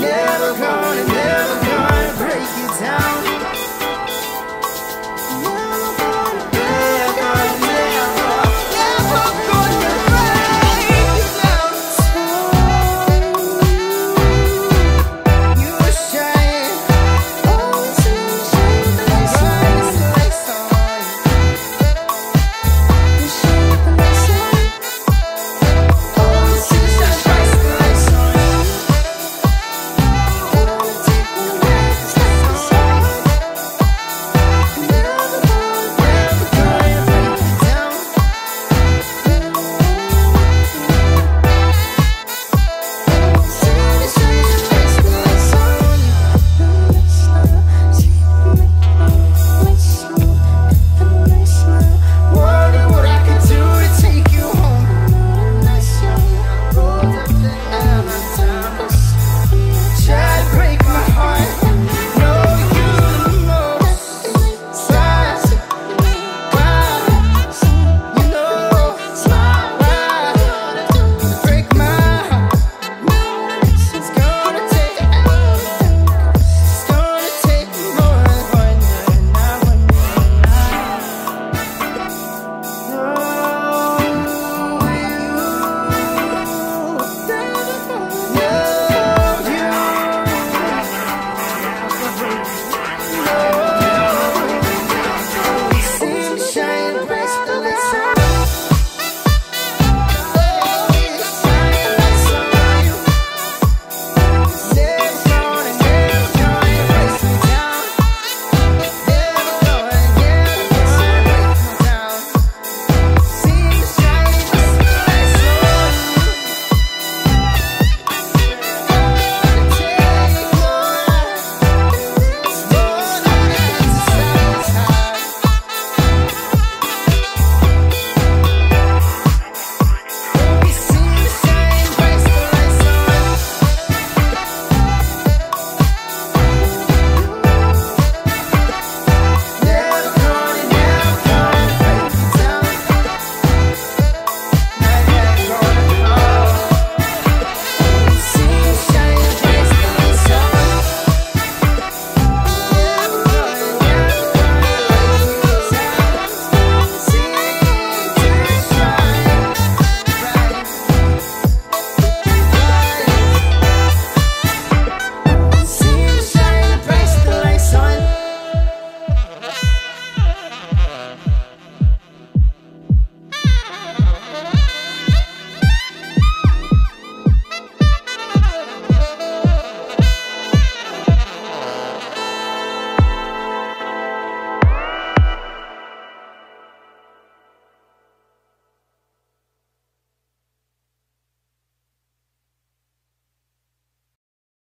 never gonna, never gonna break you down.